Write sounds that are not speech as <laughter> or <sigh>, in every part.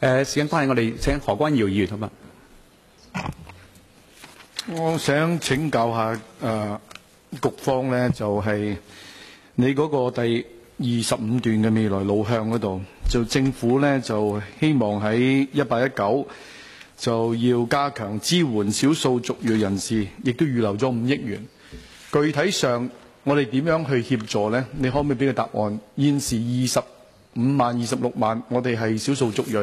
誒時間關係，我哋請何君堯議員好嘛？我想請教下誒、局方咧，就係、你嗰個第二十五段嘅未來路向嗰度，就政府咧就希望喺一八一九就要加強支援少數族裔人士，亦都預留咗五億元。具體上我哋點樣去協助呢？你可唔可以俾個答案？現時二十五萬、二十六萬，我哋係少數族裔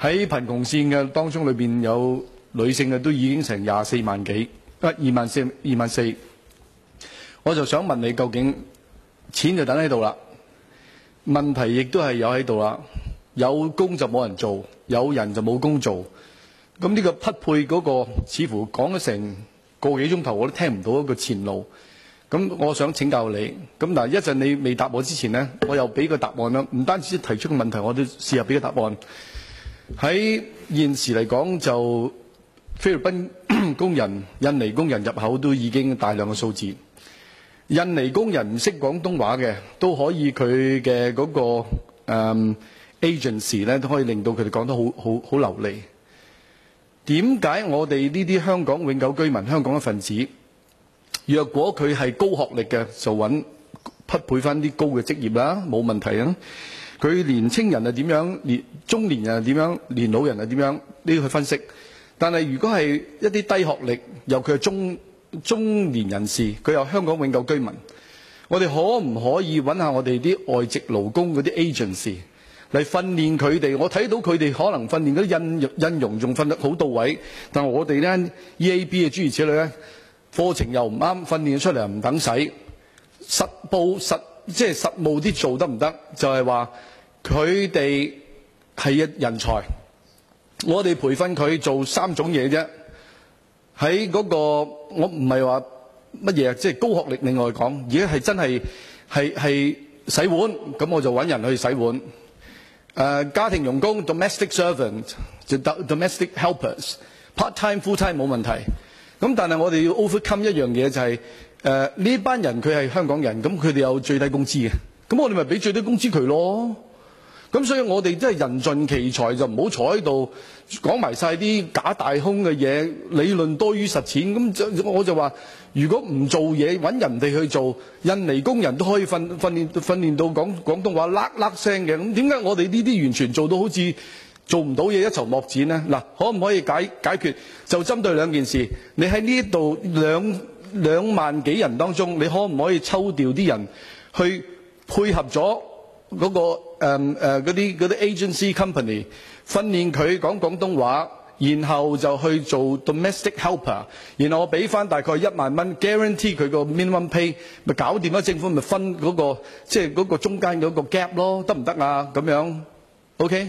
喺貧窮線嘅當中裏邊有。女性嘅都已經成廿四萬幾，啊二萬四二萬四，我就想問你，究竟錢就等喺度啦，問題亦都係有喺度啦，有工就冇人做，有人就冇工做，咁呢個匹配嗰個似乎講咗成個幾鐘頭，我都聽唔到一個前路。咁我想請教你，咁嗱一陣你未答我之前呢，我又俾個答案啦。唔單止提出個問題，我都試下俾個答案。喺現時嚟講就。菲律賓 <coughs> 工人、印尼工人入口都已經大量嘅數字。印尼工人唔識廣東話嘅，都可以佢嘅嗰個、agency 咧，都可以令到佢哋講得好好好流利。點解我哋呢啲香港永久居民、香港嘅分子，若果佢係高學歷嘅，就揾匹配翻啲高嘅職業啦，冇問題啊。佢年青人係點樣？年中年人係點樣？年老人係點樣？呢啲去分析。但係如果係一啲低學歷，尤其係中中年人士，佢有香港永久居民，我哋可唔可以揾下我哋啲外籍勞工嗰啲 agency 嚟訓練佢哋？我睇到佢哋可能訓練嗰啲印印容仲訓得好到位，但係我哋咧 EAB 嘅諸如此類咧，課程又唔啱，訓練出嚟又唔等使，實報實即係實務啲做得唔得？就係話佢哋係一人才。我哋培訓佢做三種嘢啫，喺嗰個我唔係話乜嘢，即係高學歷。另外講，而家係真係係係洗碗，咁我就揾人去洗碗。誒，家庭傭工 （domestic servant） 就 domestic helpers，part time full time 冇問題。咁但係我哋要 overcome 一樣嘢就係誒呢班人佢係香港人，咁佢哋有最低工資嘅，咁我哋咪俾最低工資佢咯。咁所以我哋真係人盡其才，就唔好坐喺度講埋晒啲假大空嘅嘢，理論多於實踐。咁我就話，如果唔做嘢，揾人哋去做，印尼工人都可以訓訓練訓練到講廣東話喇喇聲嘅。咁點解我哋呢啲完全做到好似做唔到嘢一籌莫展呢？嗱，可唔可以解解決？就針對兩件事，你喺呢度兩兩萬幾人當中，你可唔可以抽調啲人去配合咗？嗰個誒誒嗰啲嗰啲 agency company 訓練佢講廣東話，然後就去做 domestic helper，然後我俾翻大概一萬蚊 guarantee 佢個 minimum pay，咪搞掂啦！政府咪分嗰個即係嗰個中間嗰個 gap 咯，得唔得啊？咁樣 OK？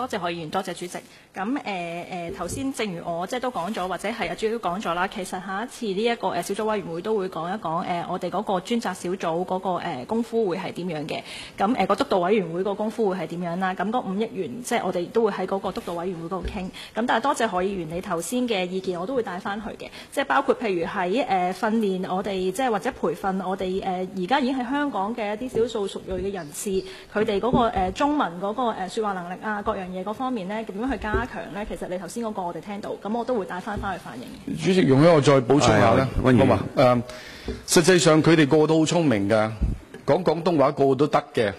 多謝何議員，多謝主席。咁誒誒，頭先正如我即係都講咗，或者係阿朱都講咗啦。其實下一次呢一個誒小組委員會都會講一講誒我哋嗰個專責小組嗰個誒功夫會係點樣嘅。咁誒個督導委員會個功夫會係點樣啦？咁嗰五億元即係我哋都會喺嗰個督導委員會嗰度傾。咁但係多謝何議員你頭先嘅意見，我都會帶翻去嘅。即係包括譬如喺誒訓練我哋即係或者培訓我哋誒而家已經喺香港嘅一啲少數族裔嘅人士，佢哋嗰個誒中文嗰個誒説話能力啊，各樣嘢嗰方面咧，點樣去加強咧？其實你頭先嗰個我哋聽到，咁我都會帶翻翻去反映。主席，容許我再補充下咧，好嘛？誒，實際上佢哋個個都好聰明㗎，講廣東話個個都得嘅。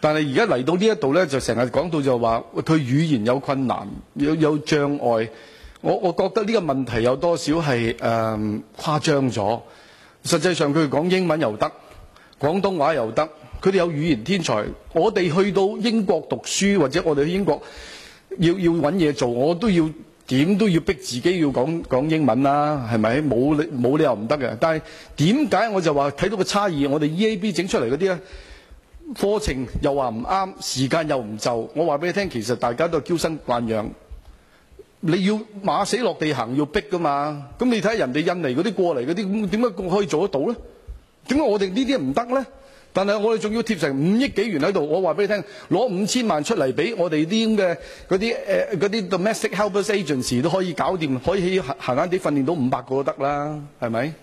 但係而家嚟到呢一度咧，就成日講到就話佢語言有困難，有有障礙。我我覺得呢個問題有多少係誒、呃、誇張咗。實際上佢哋講英文又得，廣東話又得。佢哋有語言天才，我哋去到英國讀書或者我哋去英國要要揾嘢做，我都要點都要逼自己要講講英文啦，係咪？冇理冇理由唔得嘅。但係點解我就話睇到個差異？我哋 EAB 整出嚟嗰啲咧課程又話唔啱，時間又唔就。我話俾你聽，其實大家都係嬌生慣養。你要馬死落地行，要逼噶嘛？咁你睇下人哋印尼嗰啲過嚟嗰啲，咁點解可以做得到咧？點解我哋呢啲唔得咧？但係我哋仲要貼成五億幾元喺度，我話俾你聽，攞五千萬出嚟俾我哋啲咁嘅嗰啲誒嗰啲 domestic helpers agency 都可以搞掂，可以閒閒地訓練到五百個都得啦，係咪？